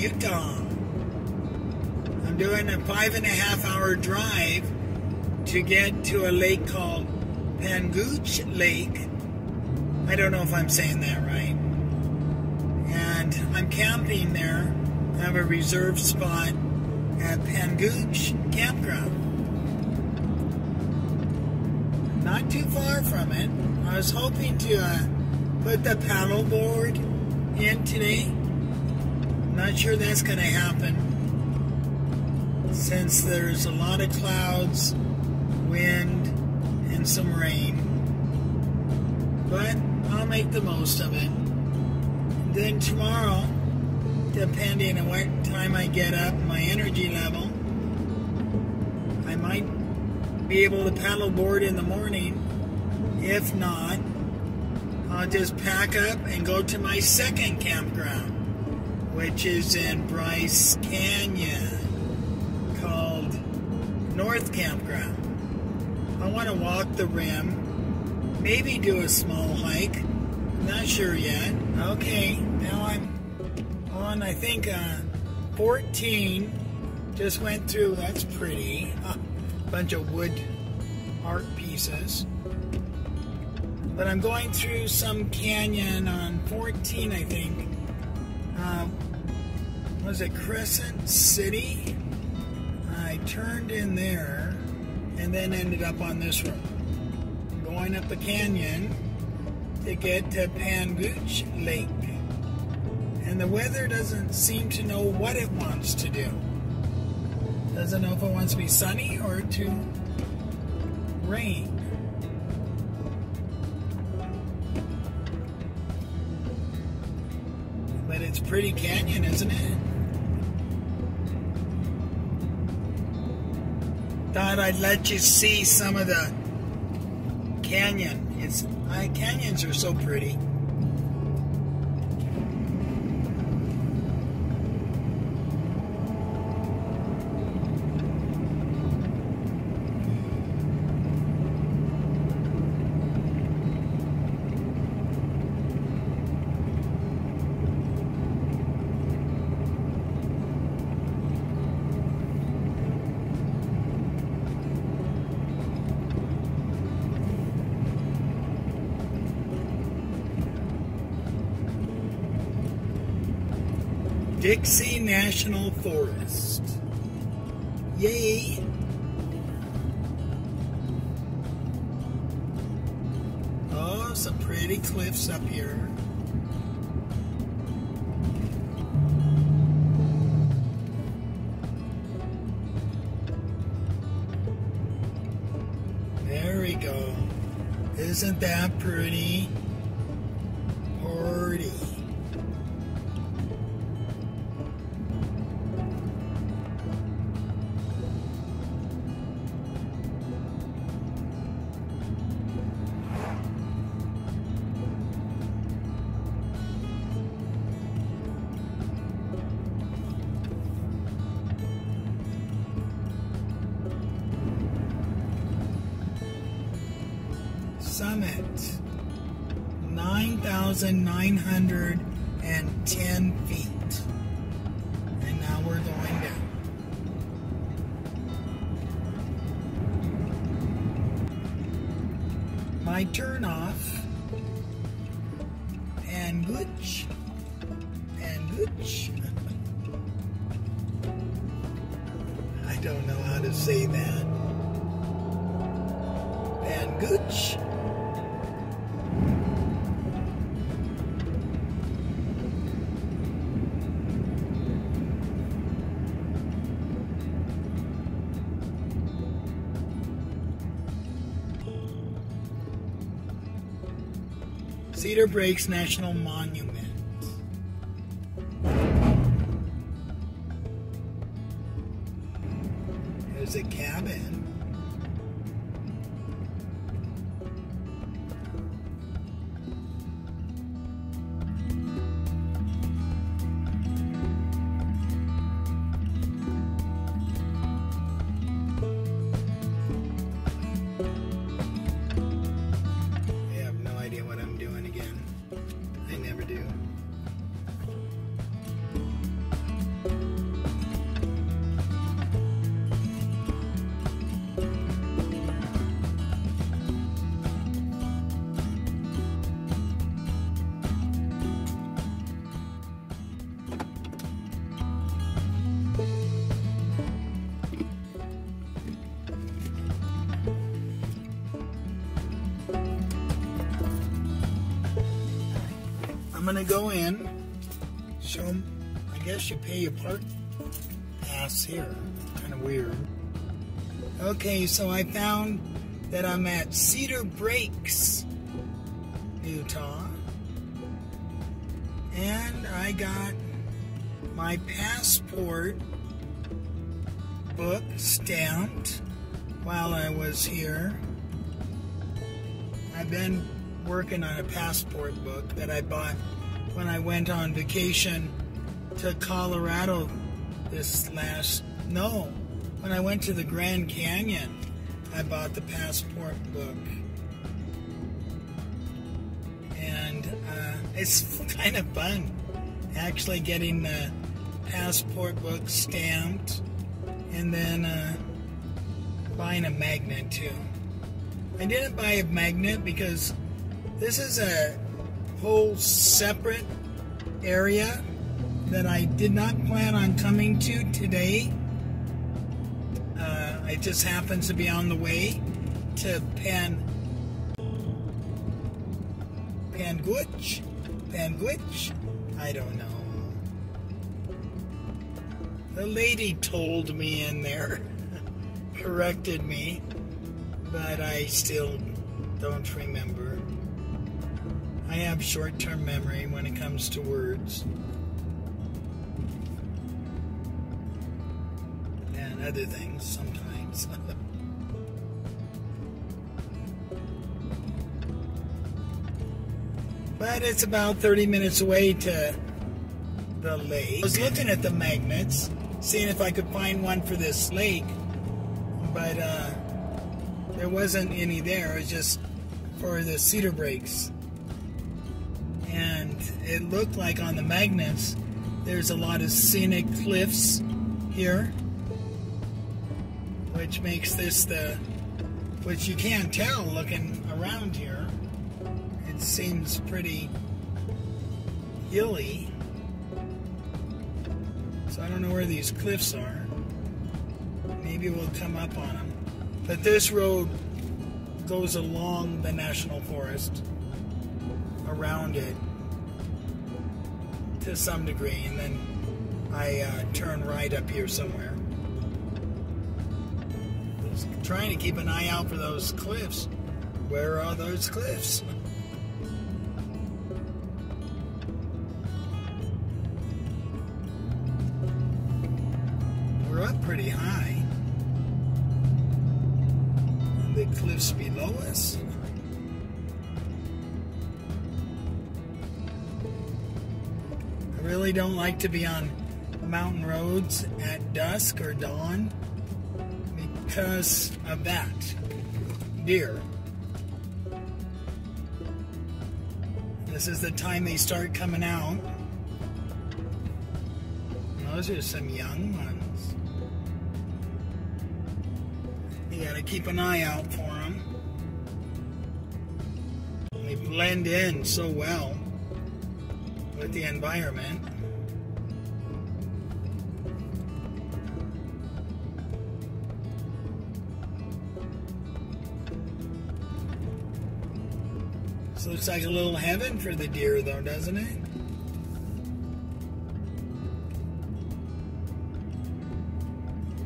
Utah. I'm doing a five and a half hour drive to get to a lake called Panguitch Lake. I don't know if I'm saying that right. And I'm camping there. I have a reserved spot at Panguitch Campground. Not too far from it. I was hoping to uh, put the paddleboard in today. Not sure that's going to happen since there's a lot of clouds, wind, and some rain. But I'll make the most of it. Then tomorrow, depending on what time I get up, my energy level, I might be able to paddleboard in the morning. If not, I'll just pack up and go to my second campground, which is in Bryce Canyon, called North Campground. I want to walk the rim, maybe do a small hike. I'm Not sure yet. Okay, now I'm on, I think, uh, 14. Just went through, that's pretty. A bunch of wood art pieces. But I'm going through some canyon on 14, I think. Uh, was it Crescent City? I turned in there and then ended up on this road. Going up the canyon to get to Panguitch Lake. And the weather doesn't seem to know what it wants to do. Doesn't know if it wants to be sunny or to rain. But it's pretty canyon, isn't it? Thought I'd let you see some of the canyon. It's uh, canyons are so pretty. Dixie National Forest. Yay! Oh, some pretty cliffs up here. There we go. Isn't that pretty? My turn off. And gooch. And gooch. I don't know how to say that. And gooch. Cedar Breaks National Monument. Gonna go in, show them, I guess you pay your park pass here. Kind of weird. Okay, so I found that I'm at Cedar Breaks, Utah. And I got my passport book stamped while I was here. I've been working on a passport book that I bought when I went on vacation to Colorado this last, no, when I went to the Grand Canyon, I bought the passport book. And uh, it's kind of fun actually getting the passport book stamped and then uh, buying a magnet too. I didn't buy a magnet because this is a whole separate area that I did not plan on coming to today. Uh, just happens to be on the way to Pan Panguitch? Panguitch? I don't know. The lady told me in there, corrected me, but I still don't remember. I have short term memory when it comes to words. And other things sometimes. but it's about 30 minutes away to the lake. I was looking at the magnets, seeing if I could find one for this lake, but uh, there wasn't any there. It was just for the cedar breaks. It looked like on the magnets, there's a lot of scenic cliffs here, which makes this the, which you can't tell looking around here. It seems pretty hilly. So I don't know where these cliffs are. Maybe we'll come up on them. But this road goes along the national forest, around it to some degree, and then I uh, turn right up here somewhere. Just trying to keep an eye out for those cliffs. Where are those cliffs? We're up pretty high. Really don't like to be on mountain roads at dusk or dawn because of that. Deer. This is the time they start coming out. Those are some young ones. You gotta keep an eye out for them. They blend in so well with the environment. Looks like a little heaven for the deer, though, doesn't it?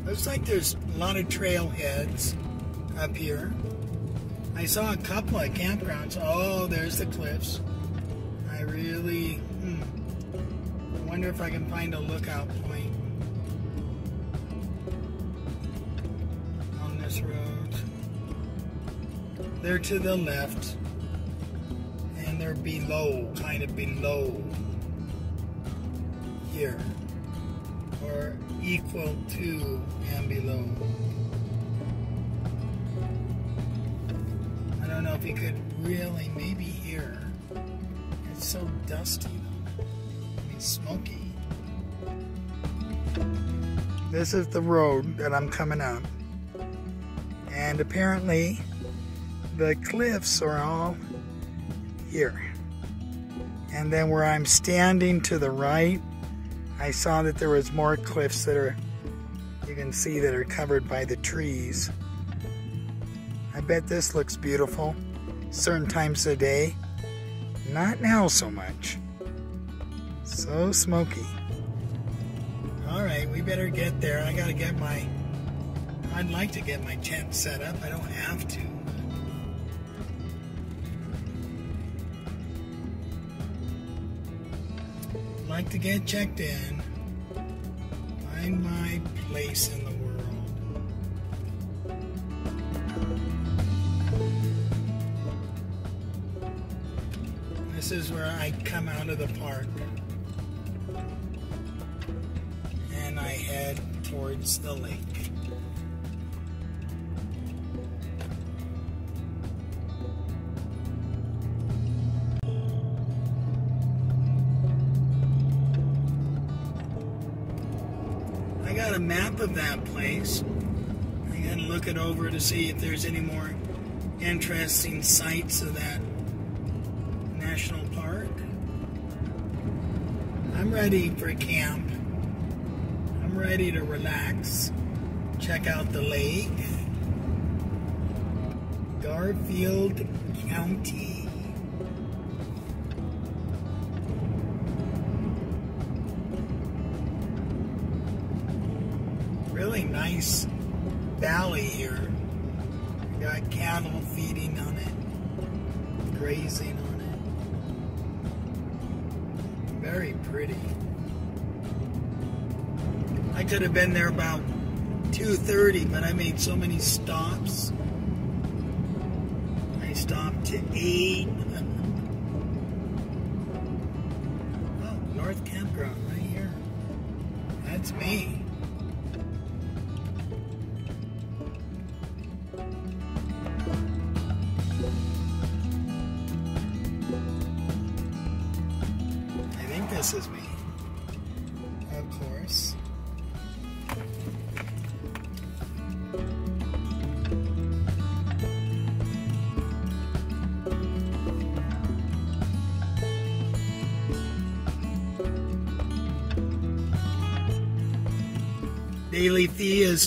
Looks like there's a lot of trailheads up here. I saw a couple of campgrounds. Oh, there's the cliffs. I really, hmm. Wonder if I can find a lookout point on this road. They're to the left, and they're below, kind of below here, or equal to and below. I don't know if you could really, maybe here. It's so dusty, though. I mean, smoky. This is the road that I'm coming up. And apparently, the cliffs are all here. And then where I'm standing to the right, I saw that there was more cliffs that are, you can see that are covered by the trees. I bet this looks beautiful certain times of day. Not now so much. So smoky. Alright, we better get there. I gotta get my... I'd like to get my tent set up. I don't have to. Like to get checked in. Find my place in the world. This is where I come out of the park and I head towards the lake. That place. and gotta look it over to see if there's any more interesting sights of that National Park. I'm ready for camp. I'm ready to relax, check out the lake. Garfield County. Nice valley here. Got cattle feeding on it, grazing on it very pretty. I could have been there about 2.30, but I made so many stops. I stopped to 8. oh, North Campground right here. That's me.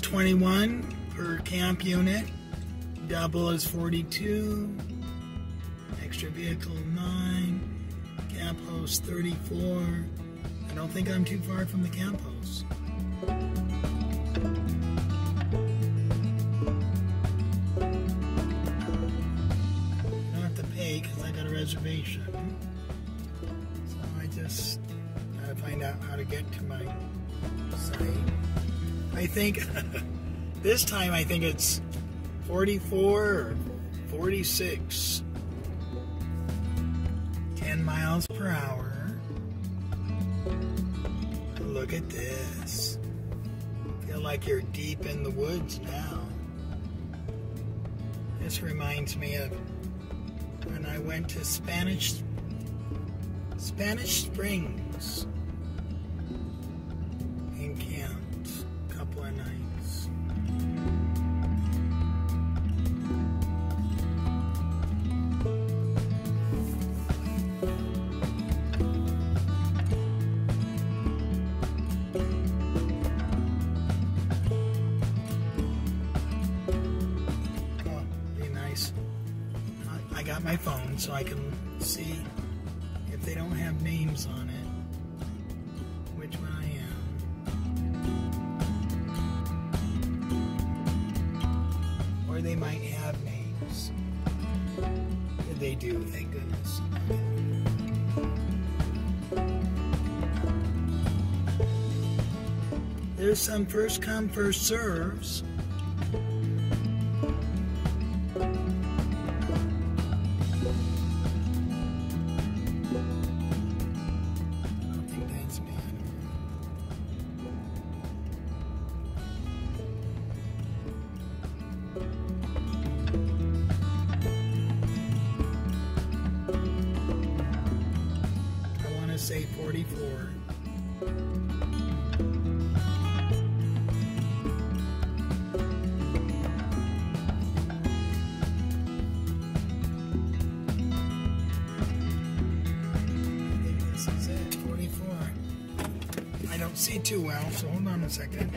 21 per camp unit. Double is 42. Extra vehicle 9 camp host 34. I don't think I'm too far from the camp host. Think this time I think it's 44 or 46. 10 miles per hour. Look at this. Feel like you're deep in the woods now. This reminds me of when I went to Spanish Spanish Springs I can see if they don't have names on it, which one I am. Or they might have names. They do, thank goodness. There's some first come, first serves. 44. This is it, 44. I don't see too well, so hold on a second.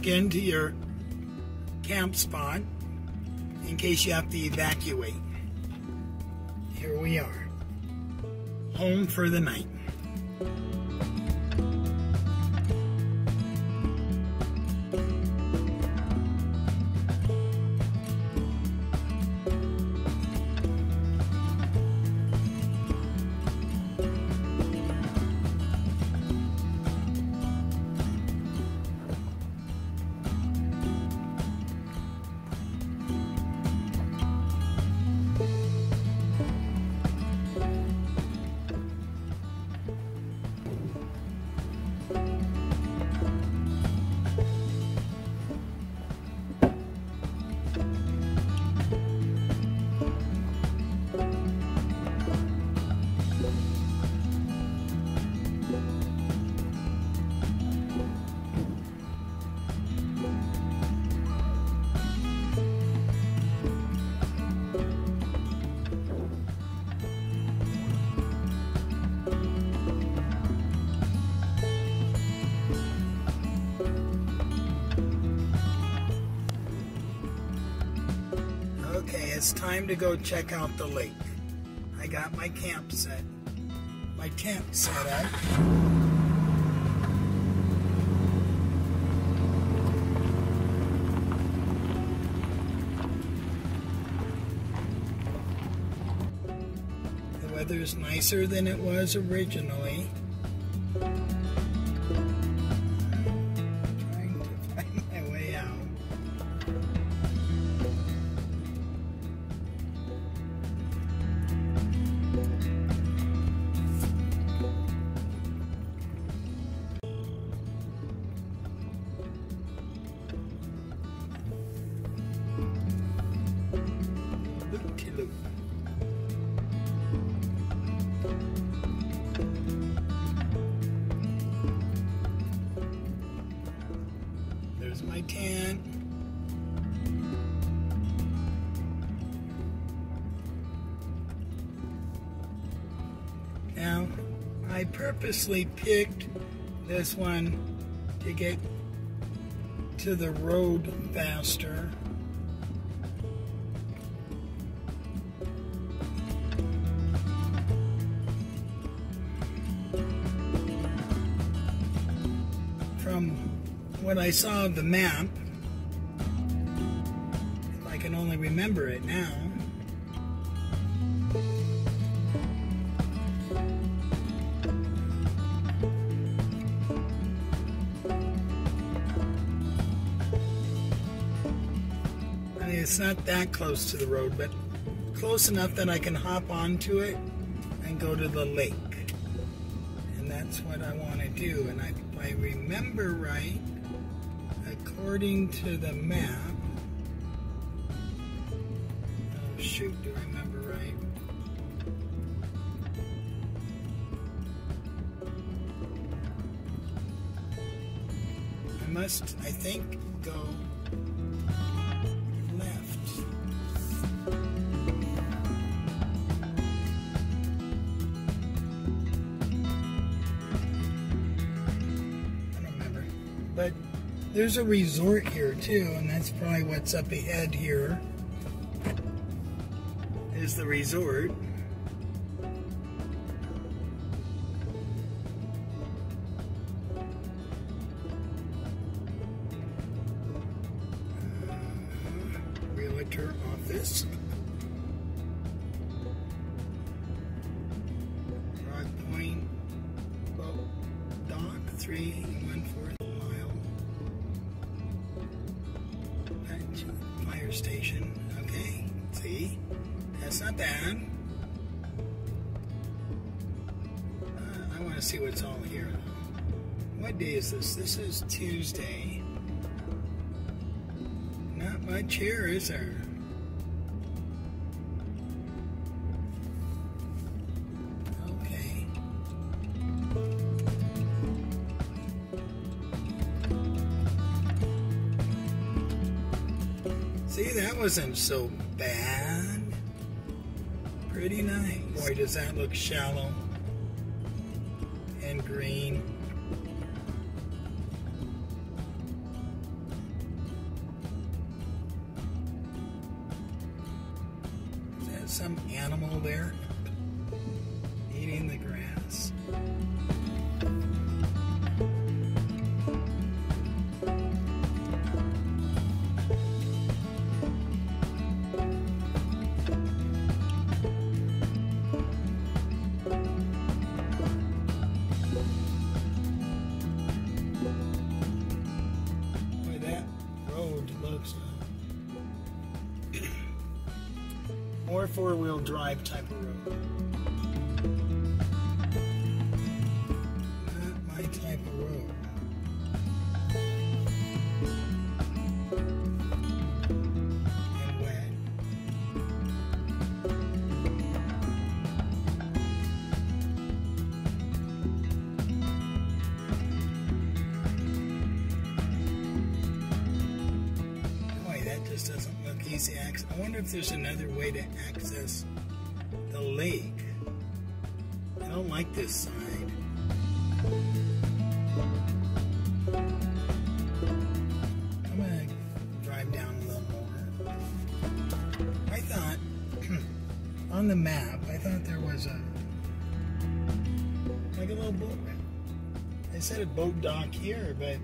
Back into your camp spot in case you have to evacuate. Here we are, home for the night. To go check out the lake. I got my camp set, my tent set up. The weather's nicer than it was originally. Purposely picked this one to get to the road faster. From what I saw of the map, it's not that close to the road, but close enough that I can hop onto it and go to the lake. And that's what I want to do. And I, if I remember right, according to the map, oh shoot, do I remember right? I must, I think, go there's a resort here too, and that's probably what's up ahead here. Is the resort. Station. Okay, see? That's not bad. Uh, I want to see what's all here. What day is this? This is Tuesday. Not much here, is there? Wasn't so bad. Pretty nice. Boy, does that look shallow more four-wheel drive type of road. Not my type of road. Side. I'm gonna drive down a little more. I thought on the map, I thought there was a like a little boat. They said a boat dock here, but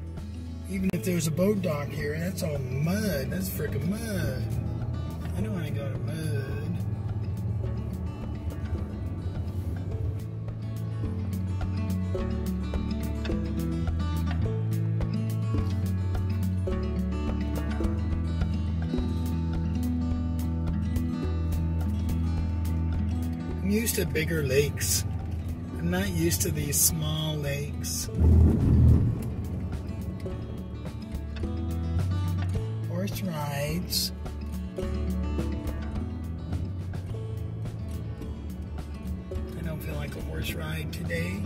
even if there's a boat dock here, that's all mud. That's freaking mud. I don't want to go to mud. To bigger lakes. I'm not used to these small lakes. Horse rides. I don't feel like a horse ride today.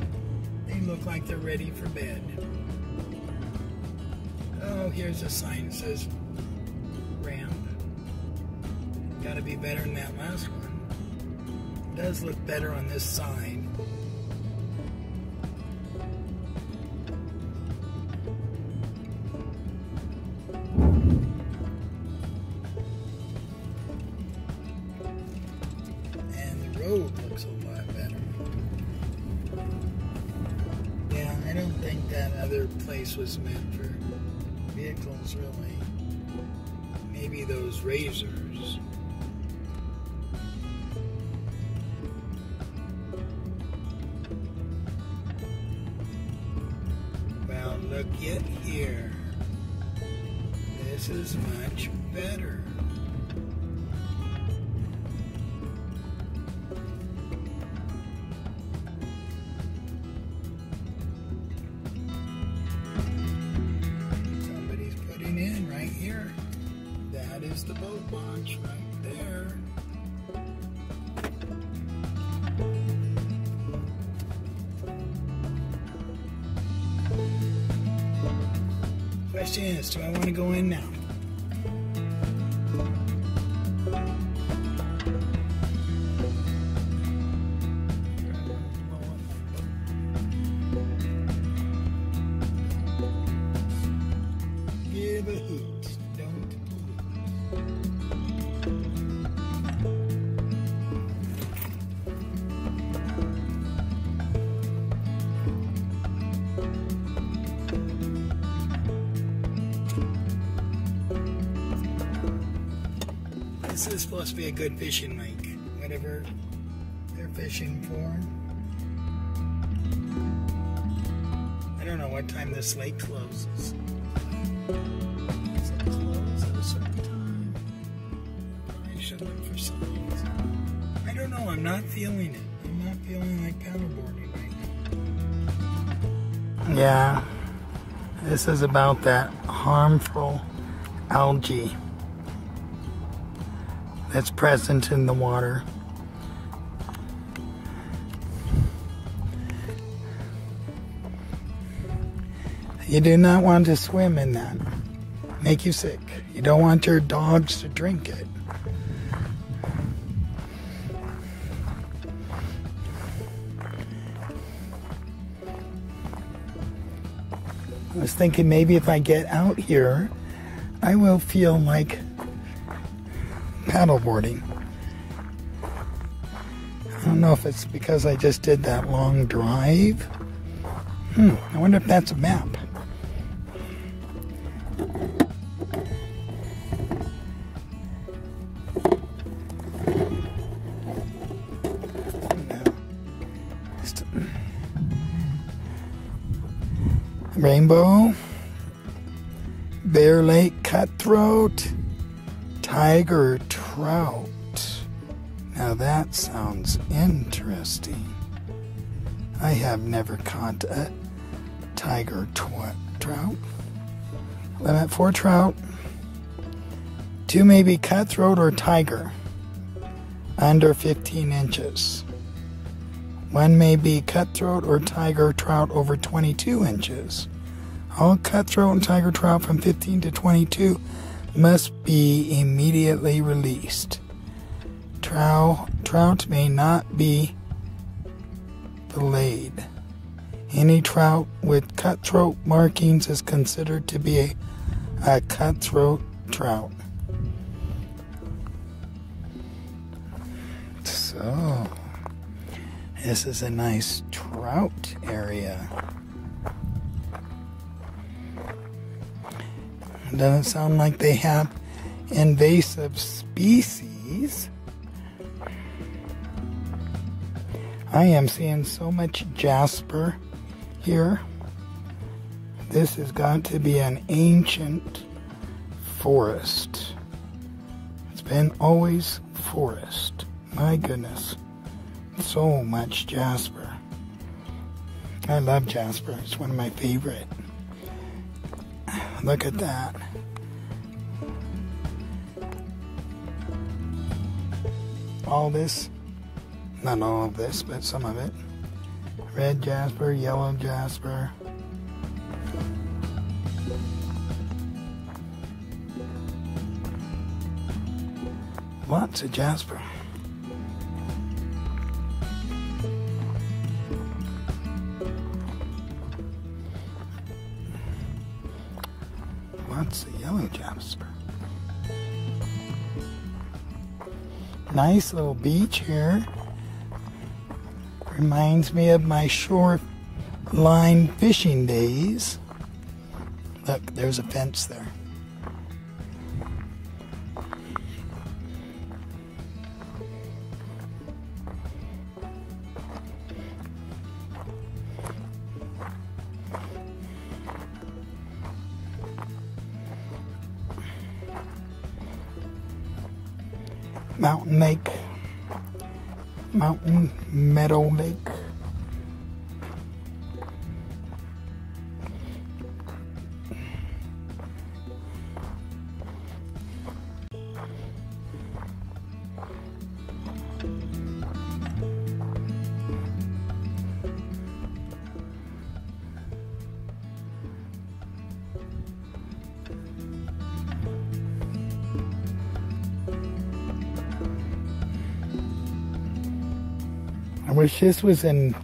They look like they're ready for bed. Oh, here's a sign that says ramp. Gotta be better than that last one. Does look better on this sign. And the road looks a lot better. Yeah, I don't think that other place was meant for vehicles, really. Maybe those razors. At here. This is much better. Do I want to go in now? Look for signs. I don't know. I'm not feeling it. I'm not feeling like paddleboarding right now. Yeah. This is about that harmful algae that's present in the water. You do not want to swim in that. Make you sick. You don't want your dogs to drink it. I was thinking maybe if I get out here, I will feel like paddleboarding. I don't know if it's because I just did that long drive. Hmm, I wonder if that's a map. Have never caught a tiger tw- trout. Limit four trout. Two may be cutthroat or tiger, under 15 inches. One may be cutthroat or tiger trout over 22 inches. All cutthroat and tiger trout from 15 to 22 must be immediately released. Trout, trout may not be filleted. Any trout with cutthroat markings is considered to be a, a cutthroat trout. So, this is a nice trout area. Doesn't sound like they have invasive species. I am seeing so much jasper here. This has got to be an ancient forest. It's been always forest. My goodness. So much jasper. I love jasper. It's one of my favorite. Look at that. All this, not all of this, but some of it. Red jasper, yellow jasper. Lots of jasper. Lots of yellow jasper. Nice little beach here. Reminds me of my shore line fishing days. Look, there's a fence there. Mountain Lake, Mountain Meadow Lake. This was in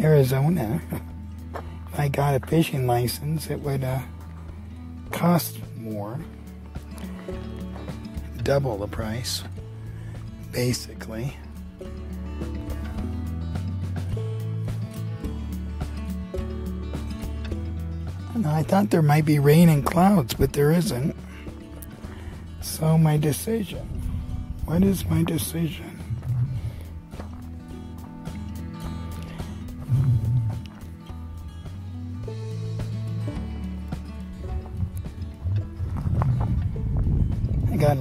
Arizona. If I got a fishing license, it would uh, cost more. Double the price, basically. I thought there might be rain and clouds, but there isn't. So, my decision. What is my decision?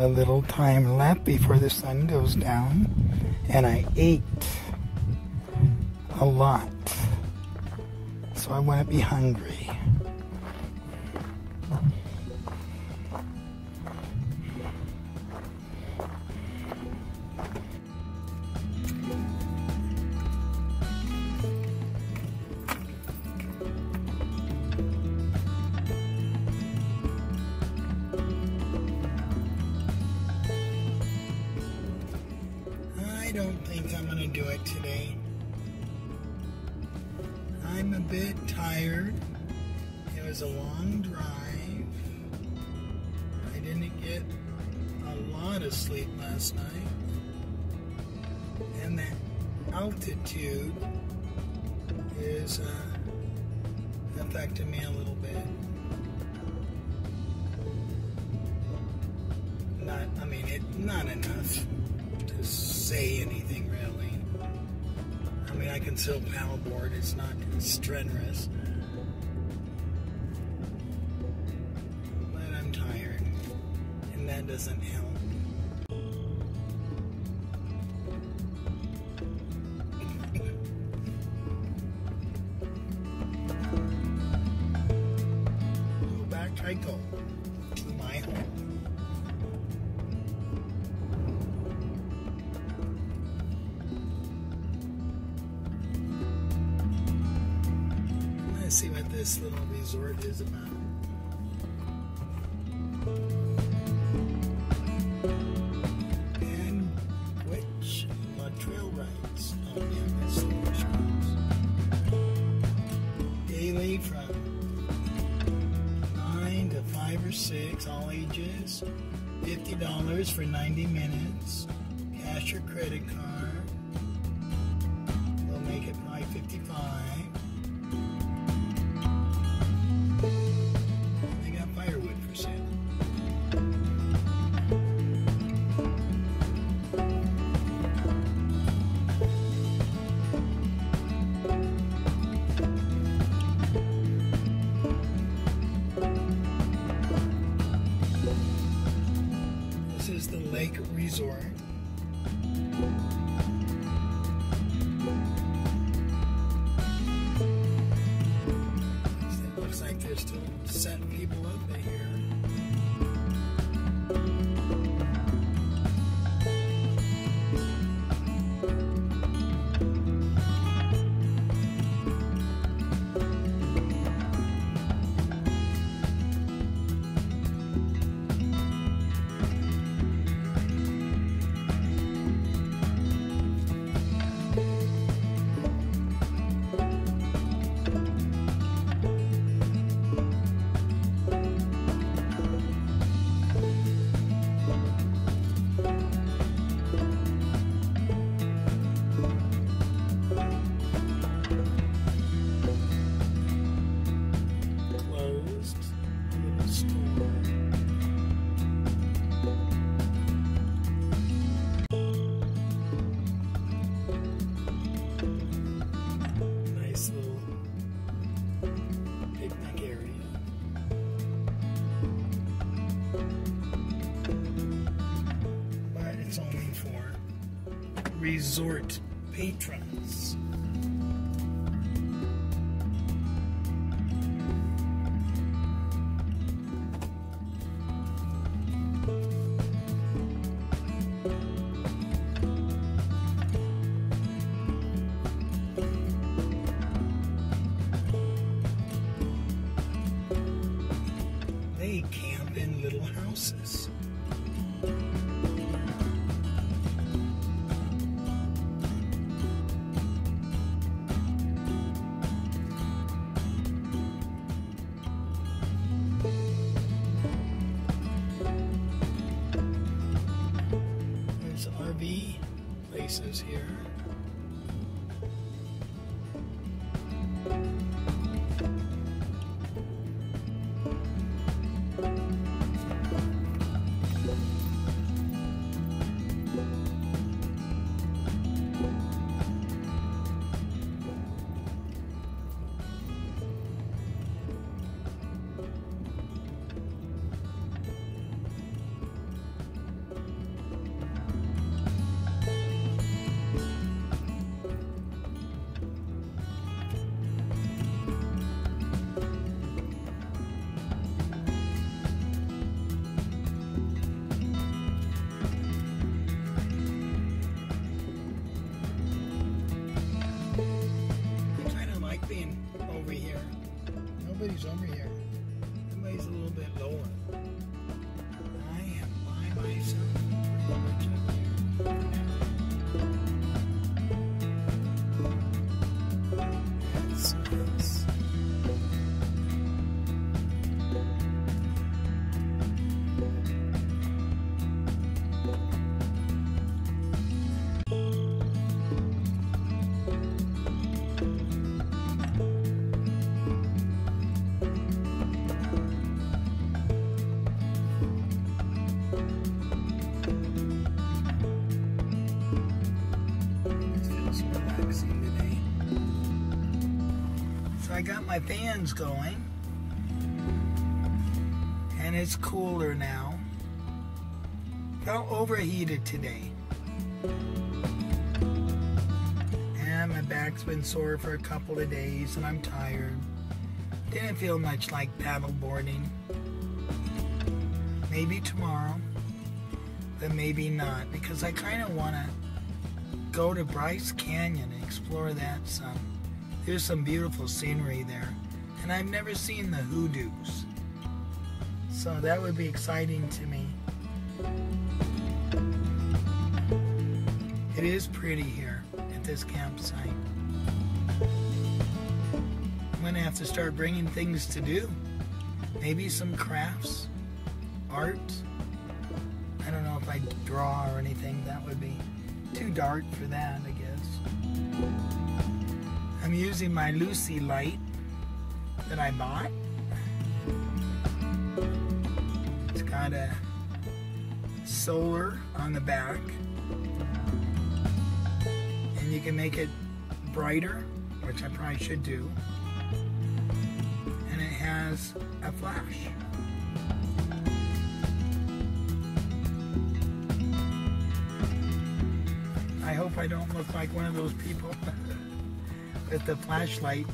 A little time left before the sun goes down, and I ate a lot. So I wouldn't be hungry. altitude is uh, affecting me a little bit. Not, I mean, it not enough to say anything really. I mean, I can still paddleboard. It's not strenuous. But I'm tired, and that doesn't help. resort patrons. My fans going. And it's cooler now. Felt overheated today. And my back's been sore for a couple of days and I'm tired. Didn't feel much like paddle boarding. Maybe tomorrow, but maybe not because I kind of want to go to Bryce Canyon and explore that some. There's some beautiful scenery there, and I've never seen the hoodoos. So that would be exciting to me. It is pretty here at this campsite. I'm gonna have to start bringing things to do. Maybe some crafts, art. I don't know if I draw or anything. That would be too dark for that. I'm using my Luci light that I bought. It's got a solar on the back. And you can make it brighter, which I probably should do And it has a flash. I hope I don't look like one of those people with the flashlight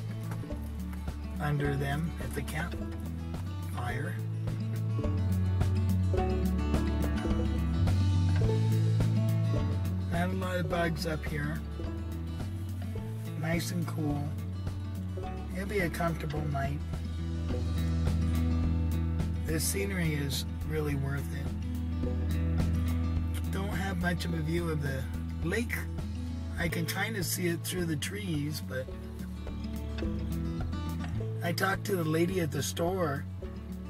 under them at the campfire. Not a lot of bugs up here. Nice and cool. It'll be a comfortable night. This scenery is really worth it. Don't have much of a view of the lake. I can kind of see it through the trees, but I talked to the lady at the store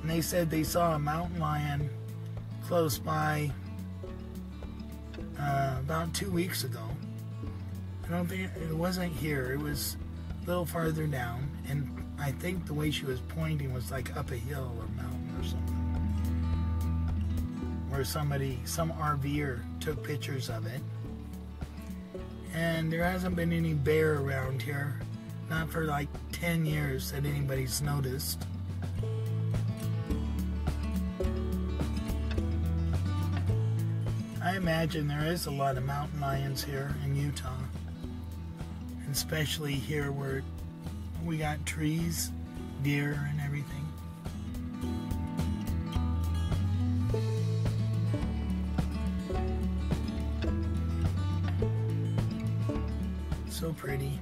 and they said they saw a mountain lion close by uh, about two weeks ago. I don't think it wasn't here. It was a little farther down, and I think the way she was pointing was like up a hill or mountain or something. Where somebody, some RVer took pictures of it. And there hasn't been any bear around here. Not for like 10 years that anybody's noticed. I imagine there is a lot of mountain lions here in Utah. Especially here where we got trees, deer, and everything. So pretty.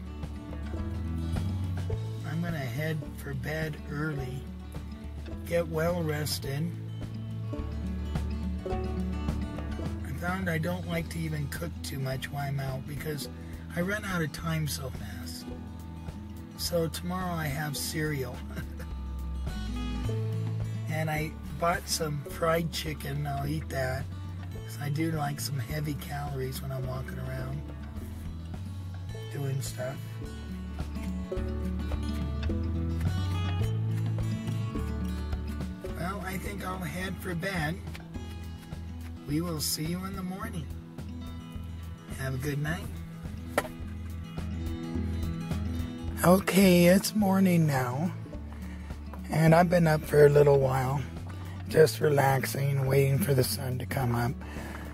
I'm gonna head for bed early, get well rested. I found I don't like to even cook too much while I'm out because I run out of time so fast. So tomorrow I have cereal. and I bought some fried chicken. I'll eat that. I do like some heavy calories when I'm walking around doing stuff. Well, I think I'll head for bed. We will see you in the morning. Have a good night. Okay, it's morning now, and I've been up for a little while, just relaxing, waiting for the sun to come up.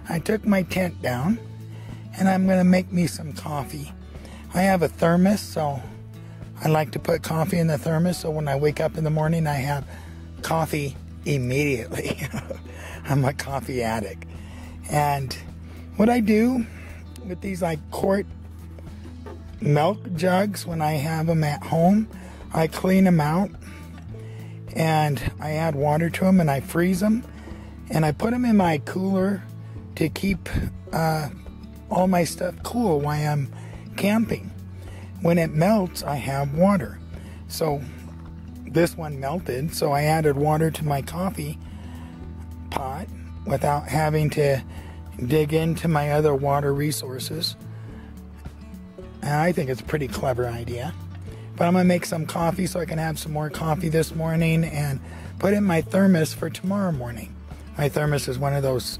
I took my tent down, and I'm going to make me some coffee. I have a thermos, so I like to put coffee in the thermos, so when I wake up in the morning, I have coffee immediately. I'm a coffee addict. And what I do with these like quart milk jugs when I have them at home. I clean them out and I add water to them and I freeze them and I put them in my cooler to keep uh, all my stuff cool while I'm camping. When it melts, I have water. So this one melted, so I added water to my coffee pot without having to dig into my other water resources. And I think it's a pretty clever idea. But I'm to make some coffee so I can have some more coffee this morning and put in my thermos for tomorrow morning. My thermos is one of those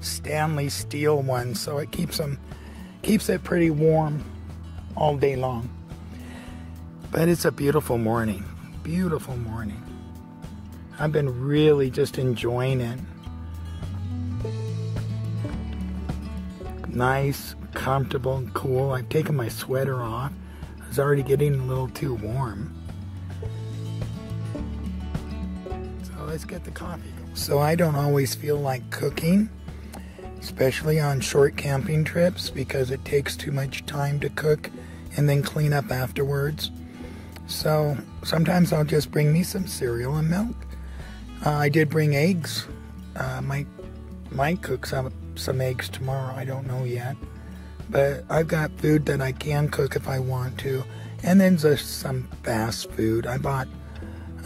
Stanley steel ones, so it keeps them keeps it pretty warm all day long. But it's a beautiful morning. Beautiful morning. I've been really just enjoying it. Nice, comfortable, cool. I've taken my sweater off. I was already getting a little too warm. So let's get the coffee. So I don't always feel like cooking, especially on short camping trips because it takes too much time to cook and then clean up afterwards. So sometimes I'll just bring me some cereal and milk. Uh, I did bring eggs. Uh, might might cook some some eggs tomorrow. I don't know yet, but I've got food that I can cook if I want to, and then just some fast food. I bought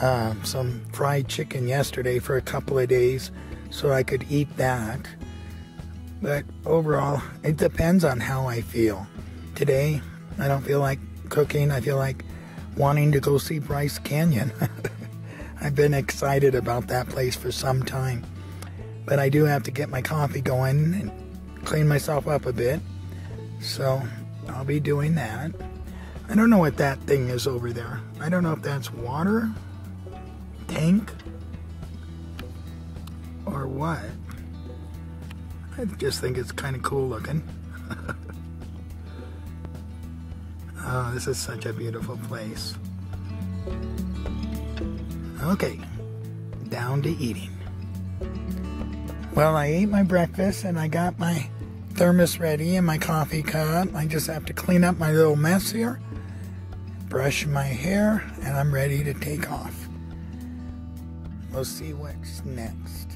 uh, some fried chicken yesterday for a couple of days, so I could eat that. But overall, it depends on how I feel. Today, I don't feel like cooking. I feel like wanting to go see Bryce Canyon. I've been excited about that place for some time. But I do have to get my coffee going and clean myself up a bit. So I'll be doing that. I don't know what that thing is over there. I don't know if that's water, tank, or what. I just think it's kind of cool looking. oh, this is such a beautiful place. Okay, down to eating. Well, I ate my breakfast and I got my thermos ready and my coffee cup. I just have to clean up my little mess here, brush my hair, and I'm ready to take off. We'll see what's next.